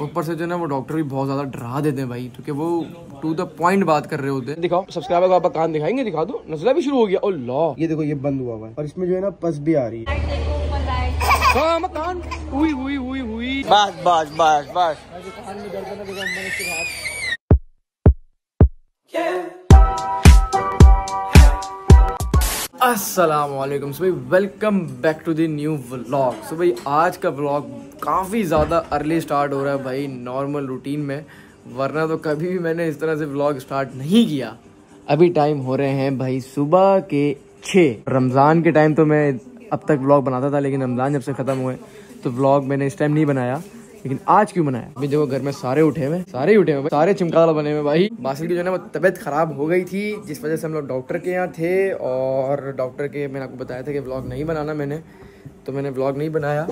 ऊपर से जो है ना वो डॉक्टर भी बहुत ज़्यादा डरा देते हैं भाई क्योंकि वो टू द पॉइंट बात कर रहे होते हैं। दिखाओ सब्सक्राइबर को आप कान दिखाएँगे दिखा दो। नजला भी शुरू हो गया और लॉ। ये देखो ये बंद हुआ हुआ है और इसमें जो है ना पस भी आ रही है। हाँ कान हुई हुई हुई हुई। बस बस बस बस। कान में दर्द है ना देखो वालेकुम सो भाई welcome back to the new vlog so भाई, आज का व्लॉग काफ़ी ज़्यादा अर्ली स्टार्ट हो रहा है भाई नॉर्मल रूटीन में। वरना तो कभी भी मैंने इस तरह से व्लॉग स्टार्ट नहीं किया। अभी टाइम हो रहे हैं भाई, सुबह के छः रमज़ान के टाइम तो मैं अब तक व्लॉग बनाता था, लेकिन रमज़ान जब से ख़त्म हुए तो व्लॉग मैंने इस टाइम नहीं बनाया। लेकिन आज क्यों बनाया? अभी देखो, घर में सारे उठे हुए सारे उठे हुए सारे चिमकाला बने हुए भाई। बासिल की जो है ना तबीयत खराब हो गई थी, जिस वजह से हम लोग डॉक्टर के यहाँ थे, और डॉक्टर के मैंने आपको बताया था कि ब्लॉग नहीं बनाना मैंने तो मैंने ब्लॉग नहीं बनाया।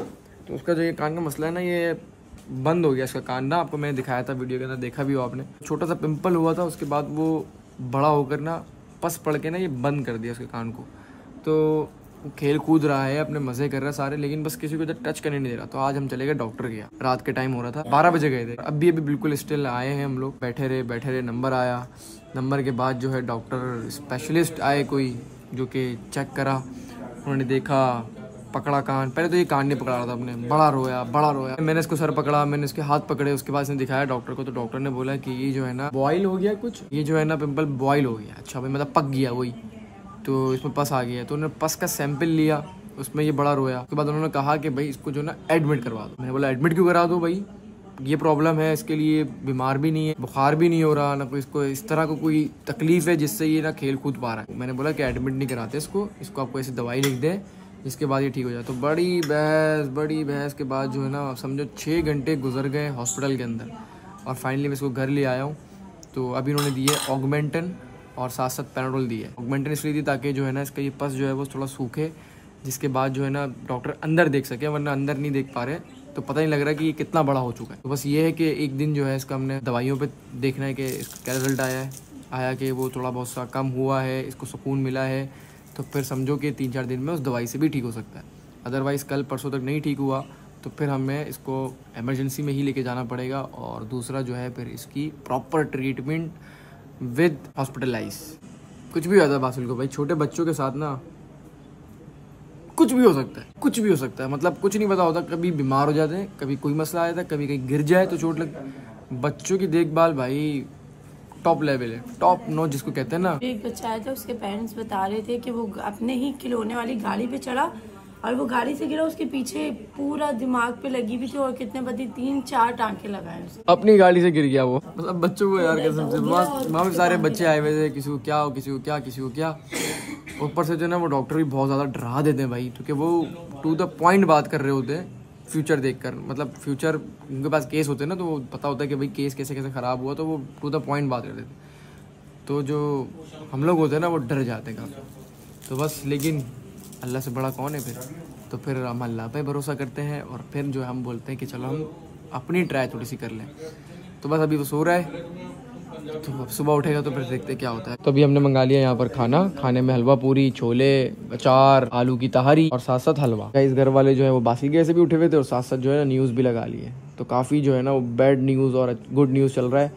तो उसका जो ये कान का मसला है ना, ये बंद हो गया इसका कान ना आपको मैंने दिखाया था वीडियो के अंदर, देखा भी हो आपने। छोटा सा पिंपल हुआ था, उसके बाद वो बड़ा होकर ना, पस पड़ के ना, ये बंद कर दिया उसके कान को। तो खेल कूद रहा है, अपने मज़े कर रहा है सारे, लेकिन बस किसी को इधर टच करने नहीं दे रहा। तो आज हम चले गए डॉक्टर यहाँ। रात के टाइम हो रहा था। बारह बजे गए थे। अभी अभी बिल्कुल स्टिल आए हैं हम लोग। बैठे रहे बैठे रहे नंबर आया। नंबर के बाद जो है डॉक्टर स्पेशलिस्ट आए कोई, जो कि चेक करा। उन्होंने देखा, पकड़ा कान। पहले तो ये कान नहीं पकड़ा रहा था अपने। बड़ा रोया बड़ा रोया। मैंने इसको सर पकड़ा, मैंने इसके हाथ पकड़े, उसके बाद इसने दिखाया डॉक्टर को। तो डॉक्टर ने बोला कि ये जो है ना बॉयल हो गया कुछ। ये जो है ना पिंपल बॉयल हो गया। अच्छा भाई मतलब पक गया वही। तो इसमें पस आ गया तो उन्होंने पस का सैंपल लिया, उसमें ये बड़ा रोया। उसके बाद उन्होंने कहा कि भाई, इसको जो ना एडमिट करवा दो। मैंने बोला एडमिट क्यों करा दो भाई? ये प्रॉब्लम है, इसके लिए बीमार भी नहीं है, बुखार भी नहीं हो रहा, ना कोई इसको, इस तरह को कोई तकलीफ़ है जिससे ये ना खेल कूद पा रहा है। मैंने बोला कि एडमिट नहीं कराते इसको इसको आपको ऐसी दवाई लिख दें इसके बाद ये ठीक हो जाए। तो बड़ी बहस बड़ी बहस के बाद जो है ना समझो छः घंटे गुजर गए हॉस्पिटल के अंदर। और फाइनली मैं इसको घर ले आया हूँ। तो अभी उन्होंने दिए ऑगमेंटन और साथ साथ पैराडोल दी है। ऑगमेंटन इसलिए दी ताकि जो है ना इसका ये पस जो है वो थोड़ा सूखे, जिसके बाद जो है ना डॉक्टर अंदर देख सके, वरना अंदर नहीं देख पा रहे तो पता नहीं लग रहा कि ये कितना बड़ा हो चुका है। तो बस ये है कि एक दिन जो है इसका हमने दवाइयों पे देखना है कि इसका क्या रिज़ल्ट आया है। आया कि वो थोड़ा बहुत सा कम हुआ है, इसको सुकून मिला है तो फिर समझो कि तीन चार दिन में उस दवाई से भी ठीक हो सकता है। अदरवाइज़ कल परसों तक नहीं ठीक हुआ तो फिर हमें इसको एमरजेंसी में ही लेके जाना पड़ेगा और दूसरा जो है फिर इसकी प्रॉपर ट्रीटमेंट विद हॉस्पिटलाइज। कुछ भी होता है बासुल को, भाई। छोटे बच्चों के साथ ना, कुछ भी हो सकता है, कुछ भी हो सकता है। मतलब कुछ नहीं पता होता, कभी बीमार हो जाते हैं, कभी कोई मसला आ जाता है, कभी कहीं गिर जाए तो चोट लग, बच्चों की देखभाल भाई, टॉप लेवल है। टॉप नो जिसको कहते हैं ना। एक बच्चा आया था उसके पेरेंट्स बता रहे थे कि वो अपने ही खिलौने वाली गाड़ी पे चढ़ा और वो गाड़ी से गिरा उसके पीछे पूरा दिमाग पे लगी भी थी और कितने बदी तीन चार टांके लगाए उसने। अपनी गाड़ी से गिर गया वो। मतलब बच्चों को यार कसम से वहाँ सारे बच्चे आए हुए थे किसी को क्या हो किसी को क्या किसी को क्या। ऊपर से जो है ना वो डॉक्टर भी बहुत ज़्यादा डरा देते हैं भाई क्योंकि वो टू द पॉइंट बात कर रहे होते हैं फ्यूचर देखकर। मतलब फ्यूचर उनके पास केस होते हैं ना तो वो पता होता है कि भाई केस कैसे कैसे ख़राब हुआ तो वो टू द पॉइंट बात कर देते तो जो हम लोग होते हैं ना वो डर जाते हैं काफ़ी। तो बस लेकिन अल्लाह से बड़ा कौन है फिर? तो फिर हम अल्लाह पे भरोसा करते हैं और फिर जो है हम बोलते हैं कि चलो हम अपनी ट्राई थोड़ी सी कर लें। तो बस अभी वो सो रहा है। तो अब सुबह उठेगा तो फिर देखते क्या होता है। तो अभी हमने मंगा लिया यहाँ पर खाना। खाने में हलवा पूरी छोले अचार आलू की तहारी और साथ साथ हलवा। इस घर वाले जो है वो बासी गैस से भी उठे हुए थे और साथ साथ जो है ना न्यूज़ भी लगा लिए। तो काफ़ी जो है ना वो बैड न्यूज़ और गुड न्यूज़ चल रहा है।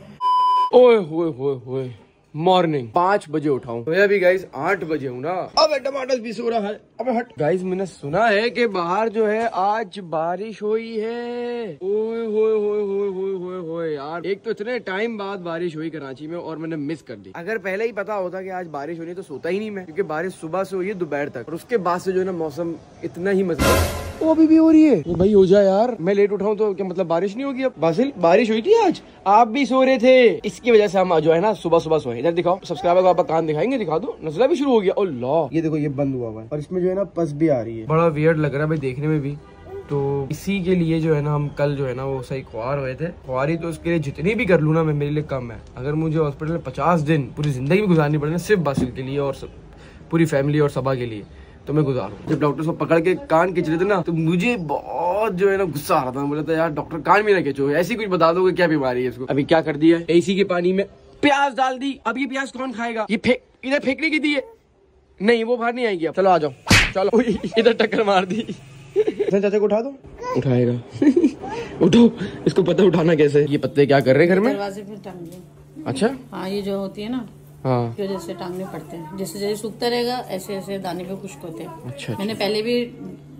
ओए होए होए होए। मॉर्निंग। पाँच बजे उठाऊं। तो अभी गाइस आठ बजे हूँ ना। अब टमाटर भी सो रहा है। अब हट। गाइस मैंने सुना है कि बाहर जो है आज बारिश हुई है। ओए होए होए होए होए होए होए यार। एक तो इतने टाइम बाद बारिश हुई कराची में और मैंने मिस कर दी। अगर पहले ही पता होता कि आज बारिश होनी तो सोता ही नहीं मैं। क्योंकि बारिश सुबह से हुई है दोपहर तक। और उसके बाद से जो है ना मौसम इतना ही मज़ा वो अभी भी हो रही है। भाई हो जाए यार। मैं लेट उठाऊं तो क्या मतलब बारिश नहीं होगी अब? बासिल बारिश हुई थी आज? आप भी सो रहे थे। इसकी वजह से हम जो है ना सुबह सुबह सोए इधर दिखाओ सब्सक्राइबर को आप कान दिखाएँगे दिखा दो? नजला भी शुरू हो गया। ओ लॉ ये देखो ये बंद हुआ हुआ है। और इसमें जो है ना पस भी आ रही है। बड़ा वियर्ड लग रहा है भाई देखने में भी। तो इसी के लिए जो है ना हम कल जो है ना वो सही खुआर हुए थे। खुआरी तो उसके लिए जितनी भी कर लूँ ना मैं मेरे लिए कम है। अगर मुझे हॉस्पिटल में पचास दिन पूरी ज़िंदगी में गुजारनी पड़े ना सिर्फ़ बासिल के लिए और सब, पूरी फैमिली और सभा के लिए। तो मैं गुजारूँ जब डॉक्टर को पकड़ के कान खींच रहे थे ना तो मुझे बहुत जो है ना गुस्सा आ रहा था। बोला था यार डॉक्टर कान भी ना खींचो। ऐसी कुछ बता दो क्या बीमारी है इसको? अभी क्या कर दिया एसी के पानी में प्याज डाल दी। अब ये प्याज कौन खाएगा? ये फेंक इधर फेंकने की दी नहीं वो बाहर नहीं आएगी अब। चलो आ जाओ। चलो इधर टक्कर मार दी। चाचा को उठा दो। उठाएगा। उठो इसको पता उठाना कैसे? ये पत्ते क्या कर रहे हैं घर में? दरवाजे पे टांगे अच्छा? हाँ ये जो होती है ना हाँ। वजह टांगने पड़ते हैं। जैसे जैसे सूखता रहेगा ऐसे ऐसे दाने पे खुश्क होते हैं। अच्छा मैंने पहले भी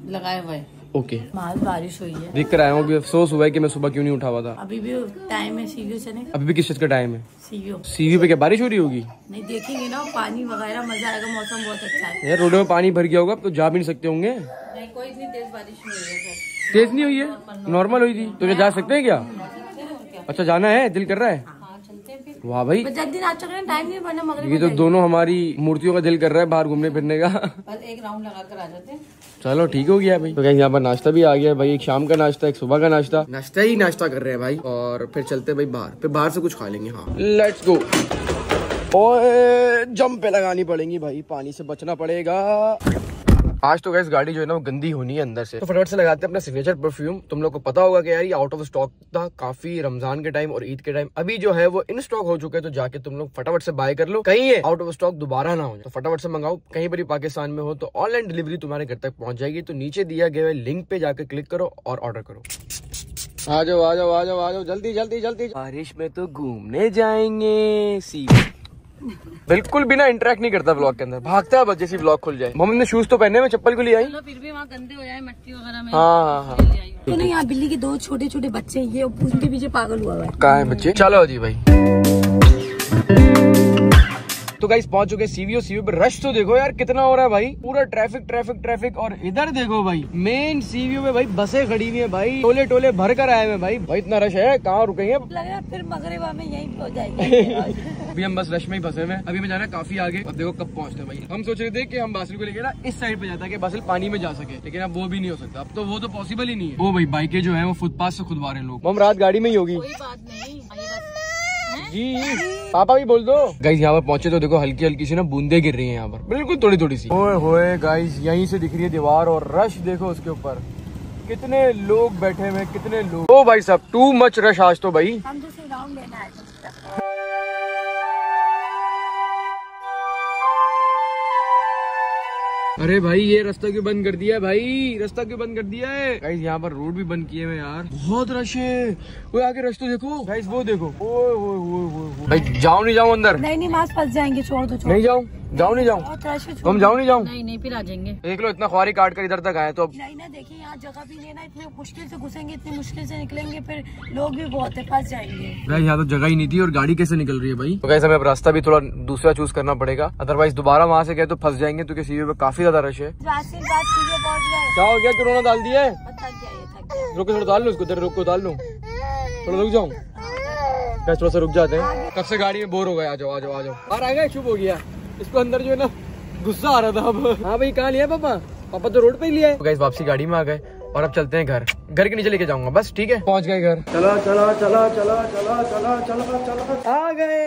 लगाया हुआ है। ओके। माल बारिश हुई है। देख कर आया हूँ अफसोस हुआ है कि मैं सुबह क्यों नहीं उठा हुआ था। अभी भी टाइम है सीवीओ चले अभी भी किस चीज़ का टाइम है? सीवीओ सीवी पे क्या बारिश हो रही होगी? नहीं देखेंगे ना पानी वगैरह मज़ा आएगा मौसम बहुत अच्छा है। यार रोड में पानी भर गया होगा तो जा भी नहीं सकते होंगे। नहीं कोई इतनी तेज बारिश नहीं हुई है तेज नहीं हुई है? नॉर्मल हुई थी। तो क्या जा सकते हैं क्या? अच्छा जाना है? दिल कर रहा है? हाँ। फिर वाह भाई। नाच चल टाइम नहीं बनना मगर ये तो दोनों हमारी मूर्तियों का दिल कर रहा है बाहर घूमने फिरने का। बस एक राउंड लगा कर आ जाते हैं। चलो ठीक हो गया भाई। तो यहाँ पर नाश्ता भी आ गया भाई एक शाम का नाश्ता एक सुबह का नाश्ता। नाश्ता ही नाश्ता कर रहे हैं भाई और फिर चलते हैं भाई बाहर। फिर बाहर से कुछ खा लेंगे हाँ। लेट्स गो और जंप पे लगानी पड़ेगी भाई पानी से बचना पड़ेगा। आज तो गैस गाड़ी जो है ना, वो गंदी होनी है अंदर से। तो फटाफट से लगाते हैं अपना सिग्नेचर परफ्यूम तुम लोग को पता होगा कि यार ये आउट ऑफ़ स्टॉक था, काफ़ी रमज़ान के टाइम और ईद के टाइम अभी जो है वो इन स्टॉक हो चुके हैं तो जाके तुम लोग फटाफट से बाय कर लो। कहीं ये आउट ऑफ़ स्टॉक दोबारा ना हो जाए। तो फटाफट से मंगाओ। कहीं पर पाकिस्तान में हो तो ऑनलाइन डिलीवरी तुम्हारे घर तक पहुँच जाएगी। तो नीचे दिया गया लिंक पे जाकर क्लिक करो और ऑर्डर करो। आ जाओ आ जाओ आ जाओ आ जाओ। जल्दी जल्दी जल्दी। बारिश में तो घूमने जाएँगे सी बिल्कुल बिना इंटरेक्ट नहीं करता ब्लॉग के अंदर। भागता है बस जैसे ब्लॉग खुल जाए। मम्मी ने शूज़ तो पहने में चप्पल को ले आई। फिर भी वहाँ गंदे हो जाए मट्टी वगैरह में। हाँ हाँ हाँ। तो नहीं यहाँ बिल्ली के दो छोटे छोटे बच्चे हैं ये उनके पीछे पागल हुआ हुआ है। कहा है बच्चे? चलो जी भाई। तो गाइस पहुँच चुके सीवीओ सीवीओ पे। रश तो देखो यार कितना हो रहा है भाई। पूरा ट्रैफ़िक ट्रैफ़िक ट्रैफ़िक और इधर देखो भाई मेन सीवीओ में भाई बसें खड़ी हुई है भाई। टोले टोले भर कर आए हुए भाई। भाई इतना रश है? कहाँ रुके हैं? फिर मगरबा में यही पे हो जाएगी। अभी हम बस रश में ही फंसे हुए अभी मैं जाना है काफ़ी आगे। अब देखो कब पहुँचते हैं भाई। हम सोच रहे थे कि हम बासिल को लेकर ना इस साइड पे जाता है बासिल पानी में जा सके। लेकिन अब वो भी नहीं हो सकता। अब तो वो तो पॉसिबल ही नहीं है। वो भाई बाइकें जो है वो फुटपाथ से खुदवा रहे लोग। हम रात गाड़ी में ही होगी। कोई बात नहीं। जी। पापा भी बोल दो। गाइस यहाँ पर पहुँचे तो देखो हल्की हल्की सी ना बूंदे गिर रही हैं यहाँ पर। बिल्कुल थोड़ी थोड़ी सी। ओए होए गाइस यहीं से दिख रही है दीवार और रश देखो उसके ऊपर। कितने लोग बैठे हुए कितने लोग। ओ भाई साहब टू मच रश आज तो भाई। हम जैसे राउंड लेना है। अरे भाई ये रास्ता क्यों बंद कर दिया है भाई? रास्ता क्यों बंद कर दिया है? गाइस यहाँ पर रोड भी बंद किए हुए यार। बहुत रश है। वो आगे रश तो देखो। गाइस वो देखो। ओए ओए ओए ओए ओए, भाई जाओ नहीं जाओ अंदर? नहीं नहीं मास्क फंस जाएँगे छोड़ दो छोड़ नहीं जाओ जाओ नहीं रश तुम जाओ नहीं जाओ नहीं नहीं फिर आ जाएँगे देख लो इतना ख्वारी काट कर इधर तक आए तो अब नहीं ना देखिए यहाँ जगह भी नहीं ना इतने मुश्किल से घुसेंगे इतनी मुश्किल से निकलेंगे फिर लोग भी बहुत है फंस जाएँगे। भाई यहाँ तो जगह ही नहीं थी और गाड़ी कैसे निकल रही है भाई? तो कैसे हमें अब रास्ता भी थोड़ा दूसरा चूज़ करना पड़ेगा। अदरवाइज़ दोबारा वहाँ से गए तो फंस जाएँगे क्योंकि सीवी पे काफ़ी ज़्यादा रश है। रास्ते बात सीधे पहुँच गए। क्या हो गया? कोरोना डाल दिया है? थक गया ये थक गया रुको थोड़ा डाल लो उसको रुक डाल लो? थोड़ा रुक जाऊँ? क्या थोड़ा सा रुक जाते हैं। कब से गाड़ी में बोर हो गया आ जाओ आ जाओ आ जाओ। बाहर आ गए? चुप हो गया। इसको अंदर जो है ना गुस्सा आ रहा था अब। हाँ भाई कहाँ लिया पापा? पापा तो रोड पे ही लिया है। तो वापसी गाड़ी में आ गए और अब चलते हैं घर। घर के नीचे लेके जाऊँगा बस ठीक है? पहुँच गए घर। चला चला चला चला चला चला चला चला। आ गए।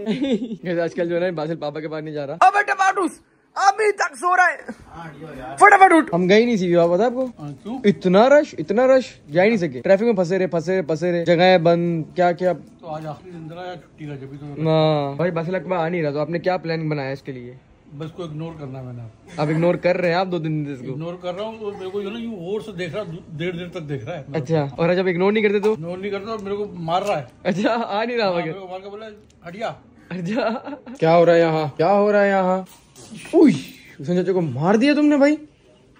आजकल जो है ना बासिल पापा के पास नहीं जा रहा। अब टमाटूस! अभी तक सो रहा है। फटाफट उठ। हम गए नहीं बात पता आपको इतना रश इतना रश जा ही नहीं सके। ट्रैफ़िक में फंसे रहे फंसे रहे फंसे रहे। जगह बंद क्या क्या? तो आज आखिरी दिन छुट्टी का जब तो ना। भाई बासिल अकबर आ नहीं रहा तो आपने क्या प्लान बनाया इसके लिए? बस को इग्नोर करना मैंने आप इग्नोर कर रहे हैं आप दो दिन इसको? इग्नोर कर रहा हूँ तो मेरे को जो ना यूँ और से देख रहा है, देर देर तक देख रहा है। अच्छा और जब इग्नोर नहीं करते तो? इग्नोर नहीं करता मेरे को मार रहा है। अच्छा आ नहीं रहा मेरे को मार के बोला हटिया। अच्छा। क्या हो रहा है यहाँ? क्या हो रहा है यहाँ? संजय को मार दिया तुमने भाई।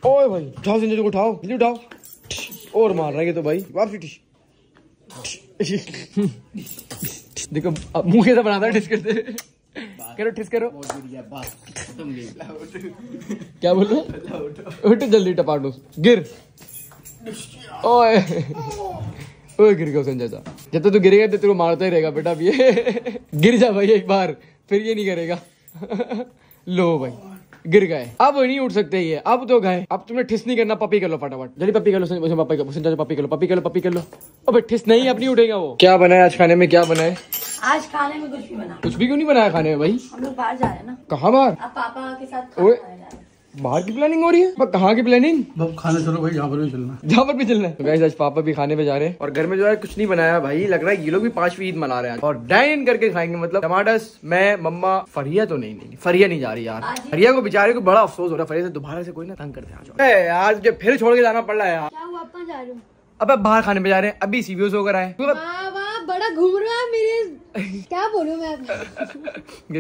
ओए भाई, उठाओ संजय को, उठाओ, जल्दी उठाओ। और मार रहा तो भाई, वापसी देखो मुँह कैसा बनाता है ठिस करते करो ठिस करो। क्या बोल रहे उठ, जल्दी टपाटो गिर। ओए। ओए, गिर गया संजय दा जब तक तू गिरेगा तो तेरे को मारता ही रहेगा, बेटा, अब ये। गिर जा भाई, एक बार, फिर ये नहीं करेगा। लो भाई गिर गए। अब नहीं उठ सकते ये अब तो गए। अब तुमने ठिस नहीं करना पपी कर लो फटाफट। जल्दी पपी कर लो मुझे पपी कर पपी कर लो पपी कर लो पपी कर लो। अबे ठिस नहीं अब नहीं उठेगा वो। क्या बनाया आज खाने में क्या बनाए आज खाने में कुछ भी बना। कुछ भी क्यों नहीं बनाया खाने में भाई? हम लोग बाहर जा रहे हैं ना। कहाँ बाहर? पापा के साथ हैं बाहर की प्लानिंग हो रही है? कहाँ की प्लानिंग खाने चलो भाई जहाँ पर भी चलना जहाँ पर भी चलना है। तो गाइस आज पापा भी खाने पे जा रहे हैं और घर में जो है कुछ नहीं बनाया भाई। लग रहा है ये लोग भी पांचवी ईद मना रहे हैं और डाइन इन करके खाएँगे मतलब टमाटर मैं मम्मा फरिया तो नहीं नहीं फरिया नहीं जा रही यार। फरिया को बेचारे को बड़ा अफसोस हो रहा है। फरिया से दोबारा से कोई ना तंग करते जाओ यार मुझे फिर छोड़ के जाना पड़ रहा है यार। क्या हुआ आप कहाँ जा रहे हो? अब बाहर खाने पे जा रहे हैं। अभी सीवीओ से होकर आए बड़ा घूम रहा है मेरे। क्या बोलूँ मैं?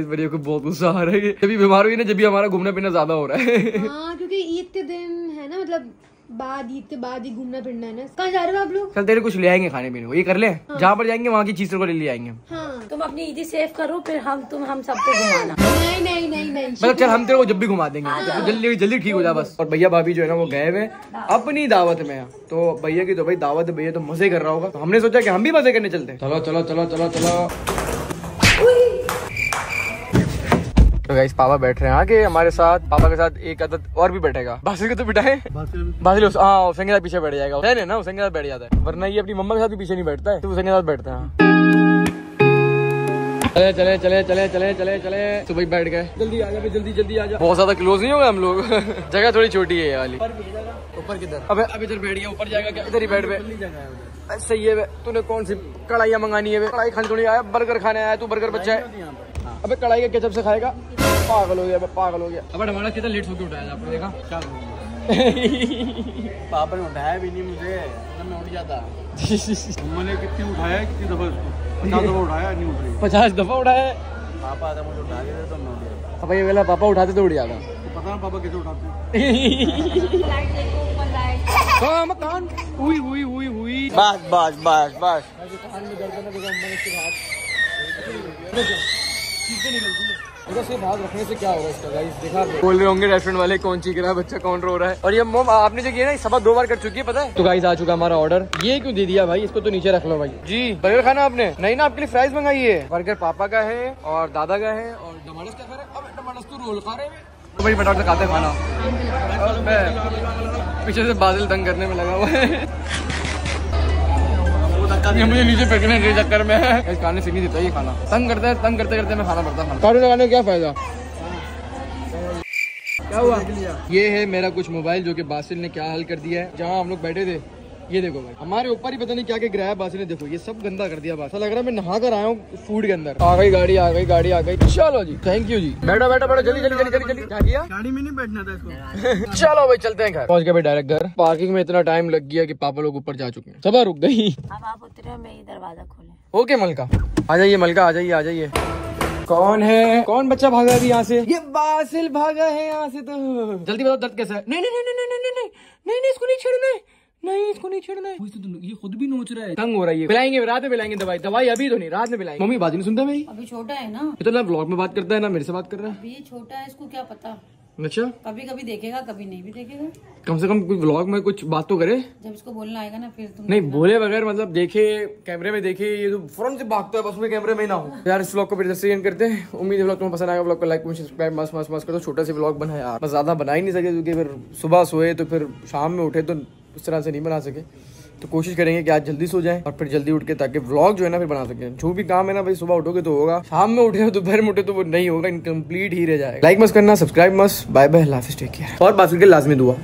इस बढ़िया को बहुत गुस्सा आ रहा है। जब भी बीमार हुई ना जब भी हमारा घूमना फिरना ज़्यादा हो रहा है। हाँ क्योंकि ईद के दिन है ना मतलब बाद ईद के बाद ही घूमना फिरना है ना। कहाँ जा रहे हो आप लोग? कल तेरे कुछ ले आएँगे खाने पीने को। ये कर ले। जहाँ पर जाएँगे वहाँ की चीज़ों को ले ले आएँगे। हाँ। तुम अपनी ईदी सेव करो फिर हम तुम हम सबको घुमाना। नहीं नहीं नहीं नहीं मतलब चल हम तेरे को जब भी घुमा देंगे तो जल्दी जल्दी ठीक हो जा बस और भैया भाभी जो है ना वो गए हुए अपनी दावत में तो भैया की तो भाई दावत भैया तो मज़े कर रहा होगा तो हमने सोचा कि हम भी मज़े करने चलते हैं चलो चलो चलो चलो चलो तो गाइस पापा बैठ रहे हैं आगे हमारे साथ पापा के साथ एक आदत और भी बैठेगा बासिल को तो बिठाए बासिल हाँ उसन के साथ पीछे बैठ जाएगा है ना उसन के साथ बैठ जाता है वरना ये अपनी मम्मा के साथ भी पीछे नहीं बैठता है तो उसन के साथ बैठता है हाँ। चले चले चले चले चले चले चले। तो भाई बैठ गए। जल्दी आ जा जल्दी जल्दी आ जा। बहुत ज़्यादा क्लोज नहीं होगा हम लोग? जगह थोड़ी छोटी है वाली। ऊपर किधर? अबे अब इधर बैठ गया ऊपर जाएगा इधर ही बैठ बे। सही है तूने कौन सी कढ़ाइयाँ मंगानी है कढ़ाई खाने थोड़ी आया बर्गर खाने आया तू बर्गर बच्चा है। अबे कढ़ाई का केचप से खाएगा? पागल हो गया पागल हो गया। अब हमारा कितना लेट होके उठाया आपने देखा? क्या पापा ने उठाया भी नहीं मुझे। तो मैं उठ जाता। मैंने कितनी उठाया कितनी दफ़ा उसको पचास दफ़ा उठाया नहीं उठ रही पचास दफ़ा उठाया पापा आता मुझे उठा के तो मैं उठ अब ये वाला पापा उठाते तो उठ जाता। तो पता ना पापा कैसे उठाते हैं। मकान हुई हुई हुई हुई। बस बस बस बस। इधर से भाग रखने से क्या होगा इसका गाइस देखा बोल रहे होंगे रेस्टोरेंट वाले कौन चीख रहा है बच्चा कौन रो रहा है? और ये मोम आपने जो किया ना सवा दो बार कर चुकी है पता है? तो गाइस आ चुका हमारा ऑर्डर ये क्यों दे दिया भाई? इसको तो नीचे रख लो भाई. जी बर्गर खाना आपने? नहीं ना आपके लिए फ्राइज मंगाई है. बर्गर पापा का है और दादा का है और टमाटस का खा रहे अब टमाटस तो रोल खा रहे हैं. तो भाई फटाफट खाते हैं खाना. पीछे से बादल तंग करने में लगा हुआ है. ये मुझे नीचे फेंकने के चक्कर में। इस खाने से नहीं देता ये खाना। तंग करता है तंग करते करते मैं खाना पड़ता हूँ। कानून लगाने का क्या फ़ायदा? क्या हुआ? ये है मेरा कुछ मोबाइल जो कि बासिल ने क्या हल कर दिया है। जहाँ हम लोग बैठे थे ये देखो भाई। हमारे ऊपर ही पता नहीं क्या क्या गिराया बासिल ने देखो ये सब गंदा कर दिया बासा। लग रहा है मैं नहा कर आया हूँ फ़ूड के अंदर। आ गई गाड़ी आ गई गाड़ी आ गई। चलो जी थैंक यू जी। बैठो बैठो बैठो जल्दी जल्दी जल्दी जल्दी। जल्दी क्या किया? गाड़ी में नहीं बैठना था इसको। चलो भाई चलते हैं घर। पहुँच गए डायरेक्ट घर। पार्किंग में इतना टाइम लग गया कि पापा लोग ऊपर जा चुके हैं। सब रुक गई। अब आप उतरे मैं दरवाज़ा खोले। ओके मलका। आ जाइए मलका आ जाइए आ जाइए। कौन है? कौन बच्चा भागा अभी यहाँ से? ये बासिल भागा है यहाँ से तो। जल्दी बताओ दर्द कैसा है? नहीं नहीं नहीं नहीं नहीं नहीं नहीं नहीं नहीं इसको नहीं छेड़ना है नहीं इसको नहीं छेड़ना है। तो ये खुद भी नोच रहा है। तंग हो रहा है ये। पिलाएँगे रात में पिलाएँगे दवाई। दवाई अभी तो नहीं रात में पिलाएँगे। मम्मी बात नहीं सुनता मेरी। अभी छोटा है ना। ये तो ना ब्लॉग में बात करता है ना मेरे से बात कर रहा है। अभी ये छोटा है इसको क्या पता? अच्छा। कभी कभी देखेगा कभी नहीं भी देखेगा। कम से कम कोई ब्लॉग में कुछ बात तो करे। जब इसको बोलना आएगा ना फिर तुम नहीं बोले बगैर मतलब देखे कैमरे में देखे ये तो फ़ौरन से भागता है बस में कैमरे में ना हो। यार इस व्लॉग को फिर से एंड करते हैं। उम्मीद है व्लॉग तुम्हें पसंद आएगा। व्लॉग को लाइक सब्सक्राइब मस्त मस्त मस्त करो। छोटा सा व्लॉग बनाया बस ज़्यादा बना ही नहीं सके क्योंकि फिर सुबह सोए तो फिर शाम में उठे तो उस तरह से नहीं बना सके। तो कोशिश करेंगे कि आज जल्दी सो जाए और फिर जल्दी उठ के ताकि व्लॉग जो है ना फिर बना सके। जो भी काम है ना भाई, सुबह उठोगे तो होगा, शाम में उठे दोपहर में उठे तो वो नहीं होगा इनकम्प्लीट ही रह जाएगा। लाइक मस्त करना सब्सक्राइब मस्त बाय बाय लाफिस टेक केयर और बात करके लाजमी दुआ।